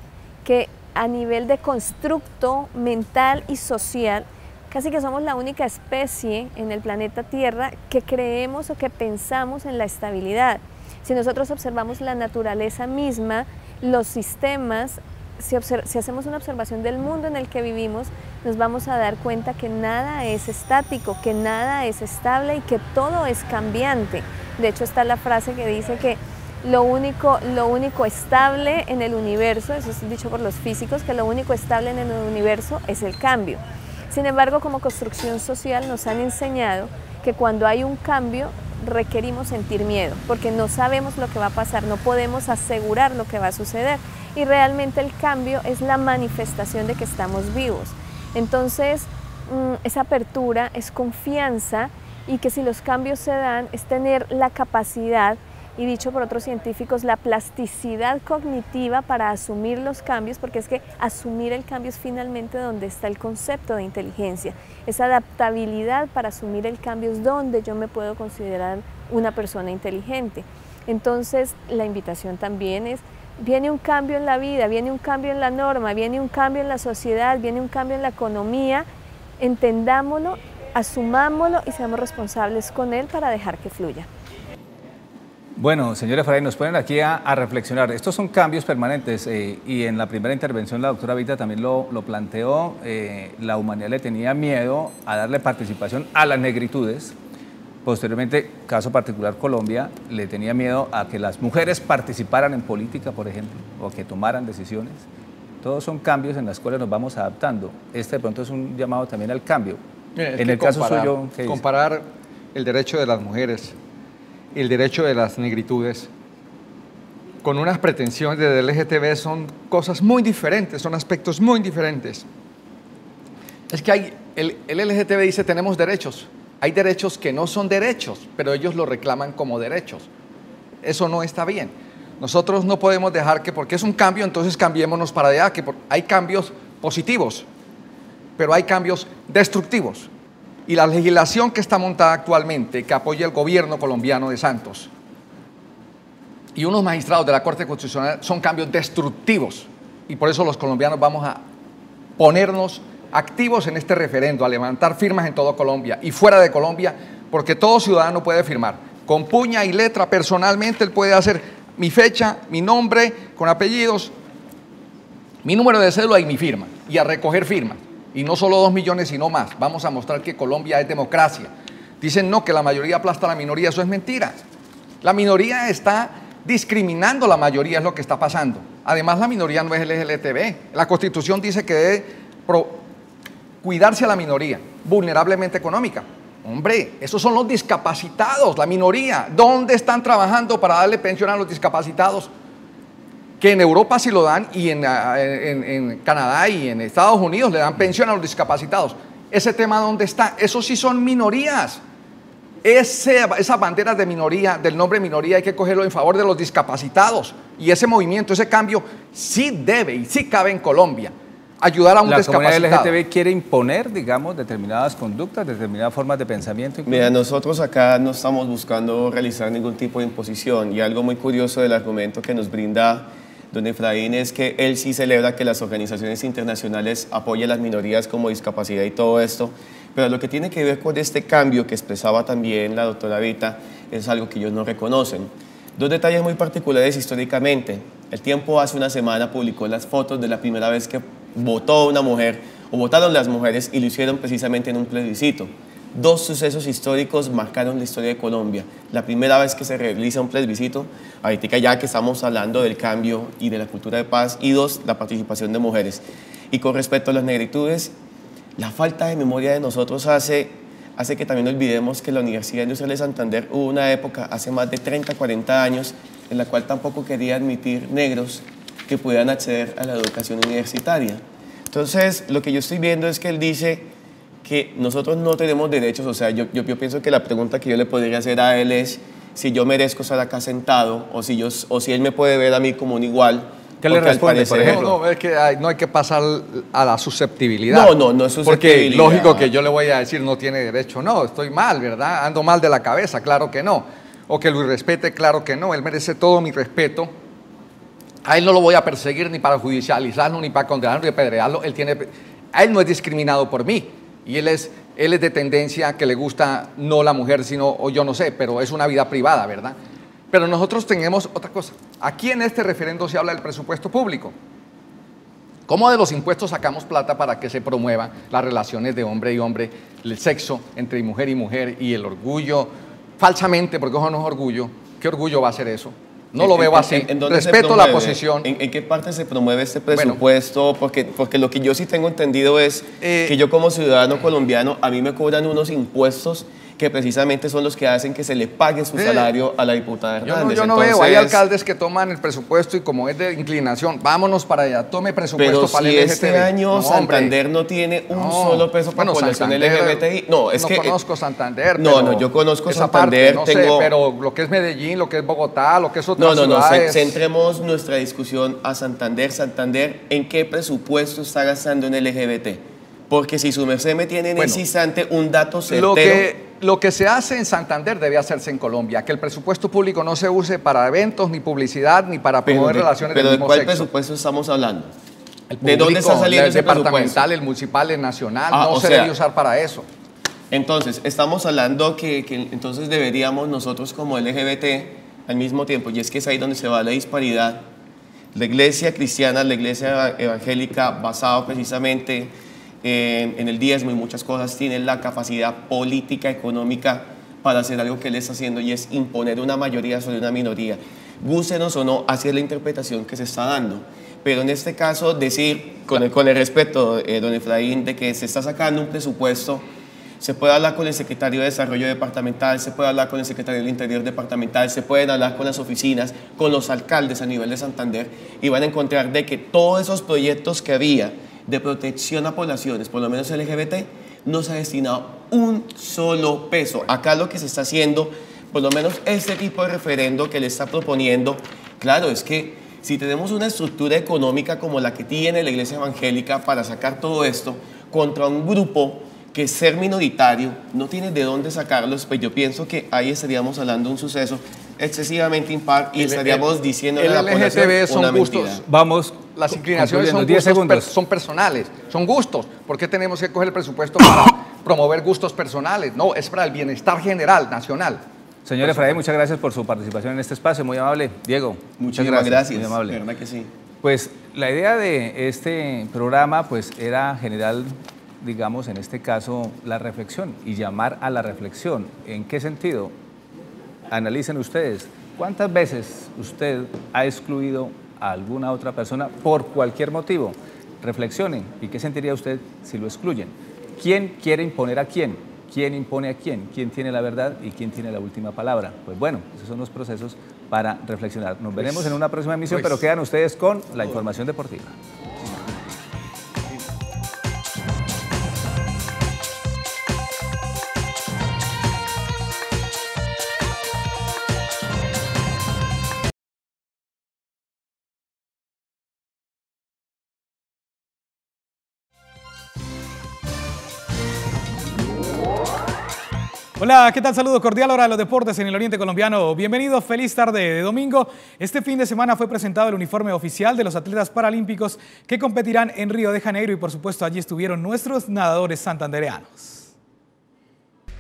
que a nivel de constructo mental y social, casi que somos la única especie en el planeta Tierra que creemos o que pensamos en la estabilidad. Si nosotros observamos la naturaleza misma, los sistemas si, si, hacemos una observación del mundo en el que vivimos, nos vamos a dar cuenta que nada es estático, que nada es estable y que todo es cambiante. De hecho, está la frase que dice que lo único, lo único estable en el universo, eso es dicho por los físicos, que lo único estable en el universo es el cambio. Sin embargo, como construcción social nos han enseñado que cuando hay un cambio requerimos sentir miedo, porque no sabemos lo que va a pasar, no podemos asegurar lo que va a suceder. Y realmente el cambio es la manifestación de que estamos vivos. Entonces, mm, esa apertura es confianza y que si los cambios se dan es tener la capacidad y dicho por otros científicos, la plasticidad cognitiva para asumir los cambios, porque es que asumir el cambio es finalmente donde está el concepto de inteligencia. Esa adaptabilidad para asumir el cambio es donde yo me puedo considerar una persona inteligente. Entonces, la invitación también es, viene un cambio en la vida, viene un cambio en la norma, viene un cambio en la sociedad, viene un cambio en la economía, entendámoslo, asumámoslo y seamos responsables con él para dejar que fluya. Bueno, señores Fray, nos ponen aquí a, reflexionar. Estos son cambios permanentes eh, y en la primera intervención la doctora Vita también lo, planteó. Eh, la humanidad le tenía miedo a darle participación a las negritudes. Posteriormente, caso particular Colombia, le tenía miedo a que las mujeres participaran en política, por ejemplo, o que tomaran decisiones. Todos son cambios en los cuales nos vamos adaptando. Este de pronto es un llamado también al cambio. en el caso suyo, comparar el derecho de las mujeres el derecho de las negritudes con unas pretensiones de LGTB son cosas muy diferentes, son aspectos muy diferentes. Es que hay, el, el LGTB dice tenemos derechos, hay derechos que no son derechos, pero ellos lo reclaman como derechos. Eso no está bien. Nosotros no podemos dejar que porque es un cambio, entonces cambiémonos para allá, que hay cambios positivos, pero hay cambios destructivos y la legislación que está montada actualmente, que apoya el gobierno colombiano de Santos, y unos magistrados de la Corte Constitucional son cambios destructivos. Y por eso los colombianos vamos a ponernos activos en este referendo, a levantar firmas en toda Colombia y fuera de Colombia, porque todo ciudadano puede firmar. Con puña y letra, personalmente, él puede hacer mi fecha, mi nombre, con apellidos, mi número de cédula y mi firma, y a recoger firmas y no solo dos millones, sino más. Vamos a mostrar que Colombia es democracia. Dicen no, que la mayoría aplasta a la minoría, eso es mentira. La minoría está discriminando a la mayoría, es lo que está pasando. Además, la minoría no es el LGTB. La Constitución dice que debe cuidarse a la minoría, vulnerablemente económica. Hombre, esos son los discapacitados, la minoría. ¿Dónde están trabajando para darle pensión a los discapacitados? Que en Europa sí lo dan y ah, en, Canadá y en Estados Unidos le dan pensión a los discapacitados. Ese tema dónde está, esos sí son minorías. Ese, esa bandera de minoría, del nombre minoría, hay que cogerlo en favor de los discapacitados. Y ese movimiento, ese cambio, sí debe y sí cabe en Colombia. Ayudar a un discapacitado. ¿La comunidad LGTB quiere imponer, digamos, determinadas conductas, determinadas formas de pensamiento? Mira, nosotros acá no estamos buscando realizar ningún tipo de imposición. Y algo muy curioso del argumento que nos brinda don Efraín, es que él sí celebra que las organizaciones internacionales apoyen a las minorías como discapacidad y todo esto, pero lo que tiene que ver con este cambio que expresaba también la doctora Vita es algo que ellos no reconocen. Dos detalles muy particulares históricamente. El tiempo hace una semana publicó las fotos de la primera vez que votó una mujer o votaron las mujeres y lo hicieron precisamente en un plebiscito. Dos sucesos históricos marcaron la historia de Colombia. La primera vez que se realiza un plebiscito, ahorita ya que estamos hablando del cambio y de la cultura de paz, y dos, la participación de mujeres. Y con respecto a las negritudes, la falta de memoria de nosotros hace, hace que también olvidemos que la Universidad Industrial de Santander hubo una época, hace más de 30, 40 años, en la cual tampoco quería admitir negros que pudieran acceder a la educación universitaria. Entonces, lo que yo estoy viendo es que él dice que nosotros no tenemos derechos, o sea, yo, yo, pienso que la pregunta que yo le podría hacer a él es si yo merezco estar acá sentado o si, yo, o si él me puede ver a mí como un igual. ¿Qué le responde, por ejemplo? No, es que no hay que pasar a la susceptibilidad. No, no, no es susceptibilidad. Porque lógico que yo le voy a decir no tiene derecho. No, estoy mal, ¿verdad? Ando mal de la cabeza, claro que no. O que lo irrespete, claro que no. Él merece todo mi respeto. A él no lo voy a perseguir ni para judicializarlo, ni para condenarlo, ni para apedrearlo. Él tiene, a él no es discriminado por mí. Y él es, él es de tendencia que le gusta no la mujer, sino, o yo no sé, pero es una vida privada, ¿verdad? Pero nosotros tenemos otra cosa. Aquí en este referendo se habla del presupuesto público. ¿Cómo de los impuestos sacamos plata para que se promuevan las relaciones de hombre y hombre, el sexo entre mujer y mujer y el orgullo, falsamente, porque eso no es orgullo, ¿qué orgullo va a ser eso? No lo veo así. Respeto la posición. ¿En, qué parte se promueve este presupuesto? porque, porque lo que yo sí tengo entendido es eh, que yo como ciudadano colombiano, a mí me cobran unos impuestos que precisamente son los que hacen que se le pague su salario a la diputada Hernández. Yo no, veo, hay alcaldes que toman el presupuesto y como es de inclinación, vámonos para allá, tome presupuesto pero para si este año Santander no tiene un solo peso para bueno, población LGBTI. No, es que... No conozco Santander, No, no, yo conozco Santander, no sé, pero lo que es Medellín, lo que es Bogotá, lo que es otras No, no, no, centremos nuestra discusión a Santander. Santander, ¿en qué presupuesto está gastando en LGBT? Porque si su merced me tiene en ese instante un dato certero... Lo que lo que se hace en Santander debe hacerse en Colombia, que el presupuesto público no se use para eventos, ni publicidad, ni para promover relaciones pero del mismo ¿de cuál presupuesto estamos hablando? ¿De dónde está saliendo el departamental, el municipal, el nacional? Ah, no se debe usar para eso. Entonces, estamos hablando que, que, entonces deberíamos nosotros como LGBT al mismo tiempo, y es que es ahí donde se va la disparidad, la iglesia cristiana, la iglesia evangélica, basado precisamente en, el diezmo y muchas cosas, tiene la capacidad política, económica para hacer algo que él está haciendo y es imponer una mayoría sobre una minoría. Gústenos o no, así es la interpretación que se está dando. Pero en este caso, decir, con el, con el respeto, eh, don Efraín, de que se está sacando un presupuesto, se puede hablar con el secretario de Desarrollo Departamental, se puede hablar con el secretario del Interior Departamental, se pueden hablar con las oficinas, con los alcaldes a nivel de Santander y van a encontrar de que todos esos proyectos que había de protección a poblaciones, por lo menos LGBT, no se ha destinado un solo peso. Acá lo que se está haciendo, por lo menos este tipo de referendo que le está proponiendo, claro, es que si tenemos una estructura económica como la que tiene la Iglesia Evangélica para sacar todo esto contra un grupo que ser minoritario no tiene de dónde sacarlo, pues yo pienso que ahí estaríamos hablando de un suceso excesivamente impar y estaríamos diciendo a la LGTB son gustos. Vamos. Las inclinaciones son, gustos son personales, son gustos. ¿Por qué tenemos que coger el presupuesto para promover gustos personales? No, es para el bienestar general, nacional. Señor Efraín, muchas gracias por su participación en este espacio, muy amable. Diego, muchas gracias. Muy amable. verdad que sí. Pues la idea de este programa pues era generar, digamos, en este caso, la reflexión y llamar a la reflexión. ¿En qué sentido? Analicen ustedes, ¿cuántas veces usted ha excluido a alguna otra persona por cualquier motivo? Reflexionen, ¿y qué sentiría usted si lo excluyen? ¿Quién quiere imponer a quién? ¿Quién impone a quién? ¿Quién tiene la verdad y quién tiene la última palabra? Pues bueno, esos son los procesos para reflexionar. Nos veremos pues, en una próxima emisión, pues, pero quedan ustedes con la información deportiva. Hola, ¿qué tal? Saludo cordial ahora de los deportes en el Oriente Colombiano. Bienvenidos, feliz tarde de domingo. Este fin de semana fue presentado el uniforme oficial de los atletas paralímpicos que competirán en Río de Janeiro y por supuesto allí estuvieron nuestros nadadores santandereanos.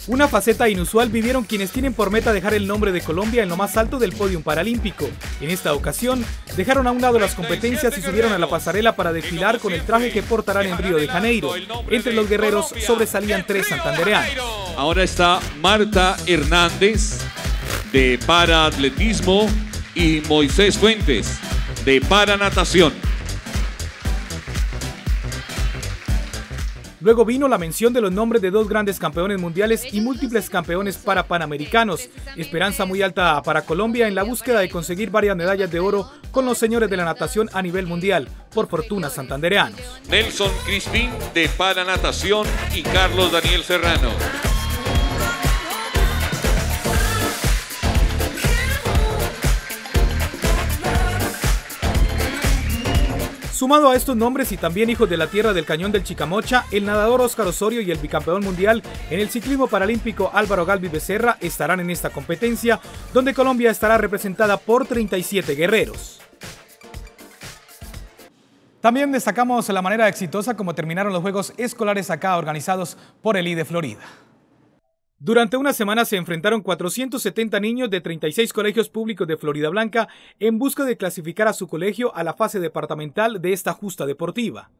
Una faceta inusual vivieron quienes tienen por meta dejar el nombre de Colombia en lo más alto del podio paralímpico. En esta ocasión, dejaron a un lado las competencias y subieron a la pasarela para desfilar con el traje que portarán en Río de Janeiro. Entre los guerreros sobresalían tres santandereanos. Ahora está Marta Hernández de paraatletismo y Moisés Fuentes de paranatación. Luego vino la mención de los nombres de dos grandes campeones mundiales y múltiples campeones para panamericanos. Esperanza muy alta para Colombia en la búsqueda de conseguir varias medallas de oro con los señores de la natación a nivel mundial, por fortuna santandereanos. Nelson Crispín de Paranatación y Carlos Daniel Serrano. Sumado a estos nombres y también hijos de la tierra del cañón del Chicamocha, el nadador Óscar Osorio y el bicampeón mundial en el ciclismo paralímpico Álvaro Galvi Becerra estarán en esta competencia, donde Colombia estará representada por 37 guerreros. También destacamos la manera exitosa como terminaron los Juegos Escolares acá organizados por el IDE Florida. Durante una semana se enfrentaron 470 niños de 36 colegios públicos de Florida Blanca en busca de clasificar a su colegio a la fase departamental de esta justa deportiva.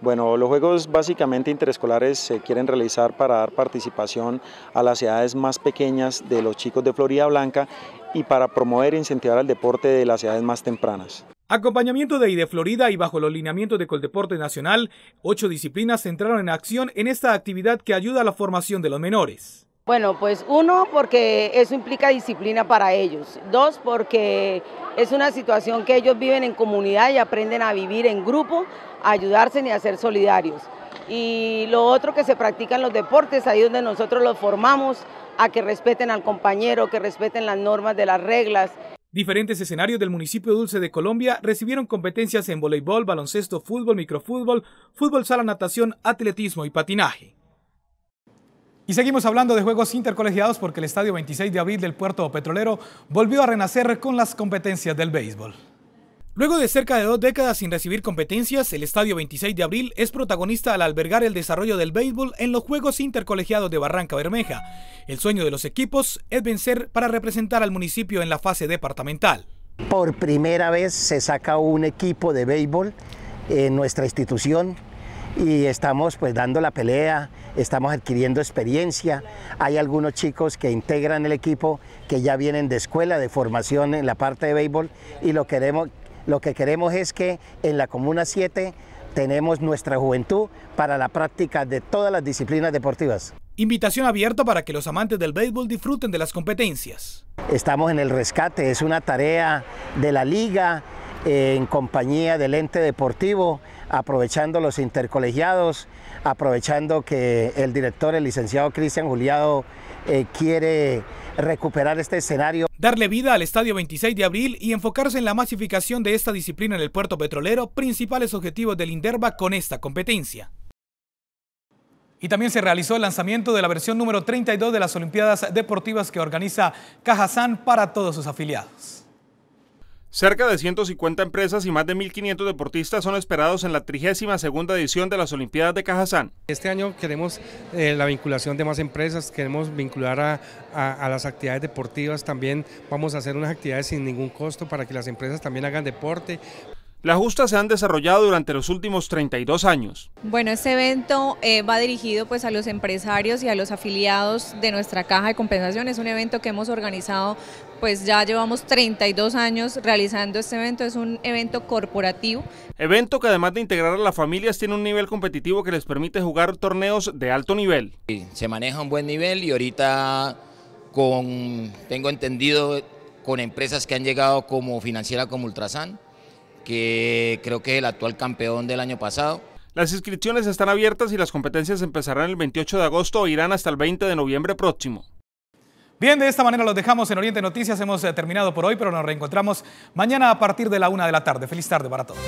Bueno, los juegos básicamente interescolares se quieren realizar para dar participación a las edades más pequeñas de los chicos de Florida Blanca y para promover e incentivar el deporte de las edades más tempranas. Acompañamiento de IDE Florida y bajo los lineamientos de Coldeporte Nacional, ocho disciplinas entraron en acción en esta actividad que ayuda a la formación de los menores. Bueno, pues uno, porque eso implica disciplina para ellos. Dos, porque es una situación que ellos viven en comunidad y aprenden a vivir en grupo, a ayudarse y a ser solidarios. Y lo otro que se practica en los deportes, ahí donde nosotros los formamos a que respeten al compañero, que respeten las normas de las reglas. Diferentes escenarios del municipio Dulce de Colombia recibieron competencias en voleibol, baloncesto, fútbol, microfútbol, fútbol sala, natación, atletismo y patinaje. Y seguimos hablando de juegos intercolegiados porque el Estadio 26 de Abril del Puerto Petrolero volvió a renacer con las competencias del béisbol. Luego de cerca de dos décadas sin recibir competencias, el Estadio 26 de Abril es protagonista al albergar el desarrollo del béisbol en los Juegos Intercolegiados de Barranca Bermeja. El sueño de los equipos es vencer para representar al municipio en la fase departamental. Por primera vez se saca un equipo de béisbol en nuestra institución y estamos pues dando la pelea, estamos adquiriendo experiencia. Hay algunos chicos que integran el equipo que ya vienen de escuela, de formación en la parte de béisbol y lo, queremos, lo que queremos es que en la Comuna 7 tenemos nuestra juventud para la práctica de todas las disciplinas deportivas. Invitación abierta para que los amantes del béisbol disfruten de las competencias. Estamos en el rescate, es una tarea de la liga eh, en compañía del ente deportivo, aprovechando los intercolegiados, aprovechando que el director, el licenciado Cristian Juliado, eh, quiere recuperar este escenario. Darle vida al Estadio 26 de abril y enfocarse en la masificación de esta disciplina en el puerto petrolero, principales objetivos del INDERBA con esta competencia. Y también se realizó el lanzamiento de la versión número 32 de las Olimpiadas Deportivas que organiza Cajazán para todos sus afiliados. Cerca de 150 empresas y más de 1.500 deportistas son esperados en la 32 edición de las Olimpiadas de Cajazán. Este año queremos eh, la vinculación de más empresas, queremos vincular a, a, las actividades deportivas, también vamos a hacer unas actividades sin ningún costo para que las empresas también hagan deporte. Las justas se han desarrollado durante los últimos 32 años. Bueno, este evento eh, va dirigido pues a los empresarios y a los afiliados de nuestra caja de compensación. Es un evento que hemos organizado, pues ya llevamos 32 años realizando este evento. Es un evento corporativo. Evento que además de integrar a las familias tiene un nivel competitivo que les permite jugar torneos de alto nivel. Se maneja un buen nivel y ahorita con, tengo entendido, con empresas que han llegado como financiera como Ultrasan que creo que es el actual campeón del año pasado. Las inscripciones están abiertas y las competencias empezarán el 28 de agosto o irán hasta el 20 de noviembre próximo. Bien, de esta manera los dejamos en Oriente Noticias. Hemos eh, terminado por hoy, pero nos reencontramos mañana a partir de la una de la tarde. Feliz tarde para todos.